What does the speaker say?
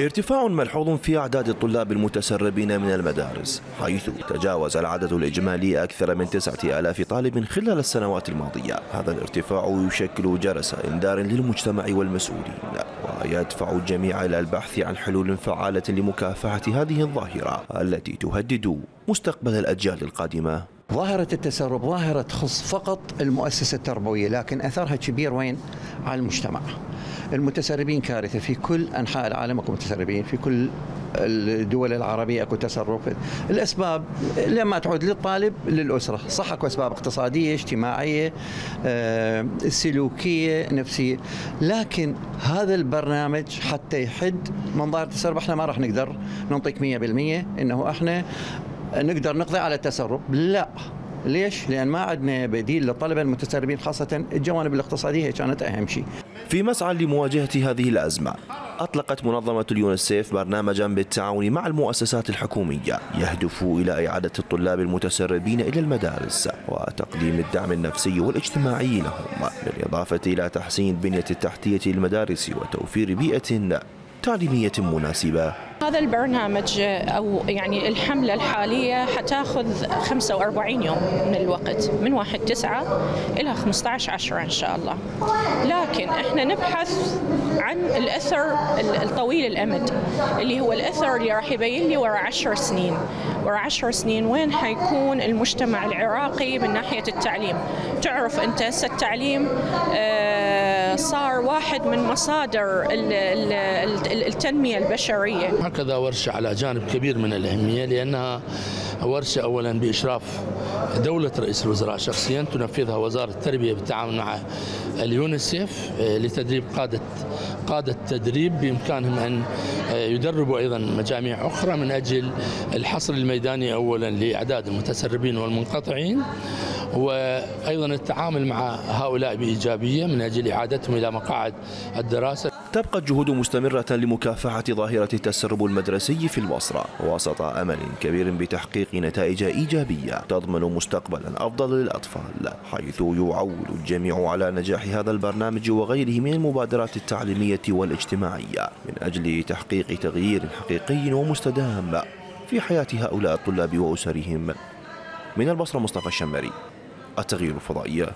ارتفاع ملحوظ في أعداد الطلاب المتسربين من المدارس حيث تجاوز العدد الإجمالي أكثر من تسعة آلاف طالب خلال السنوات الماضية. هذا الارتفاع يشكل جرس إنذار للمجتمع والمسؤولين ويدفع الجميع إلى البحث عن حلول فعالة لمكافحة هذه الظاهرة التي تهدد مستقبل الأجيال القادمة. ظاهرة التسرب ظاهرة تخص فقط المؤسسة التربوية لكن أثرها كبير وين؟ على المجتمع. المتسربين كارثة في كل أنحاء العالم أكو متسربين في كل الدول العربية أكو تسرب. الأسباب لما تعود للطالب للأسرة. صح أكو أسباب اقتصادية اجتماعية آه، سلوكية نفسية. لكن هذا البرنامج حتى يحد من ظاهرة التسرب إحنا ما راح نقدر ننطيك 100% إنه إحنا نقدر نقضي على التسرب؟ لا. ليش؟ لأن ما عندنا بديل للطلبة المتسربين خاصة الجوانب الاقتصادية كانت أهم شيء. في مسعى لمواجهة هذه الأزمة أطلقت منظمة اليونسيف برنامجا بالتعاون مع المؤسسات الحكومية يهدف إلى إعادة الطلاب المتسربين إلى المدارس وتقديم الدعم النفسي والاجتماعي لهم بالإضافة إلى تحسين البنية التحتية للمدارس وتوفير بيئة تعليمية مناسبة. هذا البرنامج أو يعني الحملة الحالية حتاخذ 45 يوم من الوقت من 1 9 إلى 15 10 إن شاء الله. لكن إحنا نبحث عن الأثر الطويل الأمد اللي هو الأثر اللي راح يبين لي ورا 10 سنين، ورا 10 سنين وين حيكون المجتمع العراقي من ناحية التعليم. تعرف أنت هسه التعليم آه، صار واحد من مصادر التنمية البشرية. هكذا ورشة على جانب كبير من الأهمية لأنها ورشة أولا بإشراف دولة رئيس الوزراء شخصيا تنفذها وزارة التربية بالتعاون مع اليونيسيف آه، لتدريب قادة قادة تدريب بإمكانهم أن آه، يدربوا أيضا مجاميع أخرى من أجل الحصر الميداني أولا لأعداد المتسربين والمنقطعين. وأيضا التعامل مع هؤلاء بإيجابية من أجل إعادتهم إلى مقاعد الدراسة. تبقى الجهود مستمرة لمكافحة ظاهرة التسرب المدرسي في البصرة وسط أمل كبير بتحقيق نتائج إيجابية تضمن مستقبلا أفضل للأطفال حيث يعول الجميع على نجاح هذا البرنامج وغيره من المبادرات التعليمية والاجتماعية من أجل تحقيق تغيير حقيقي ومستدام في حياة هؤلاء الطلاب وأسرهم. من البصرة مصطفى الشمري. التغيير الفضائية.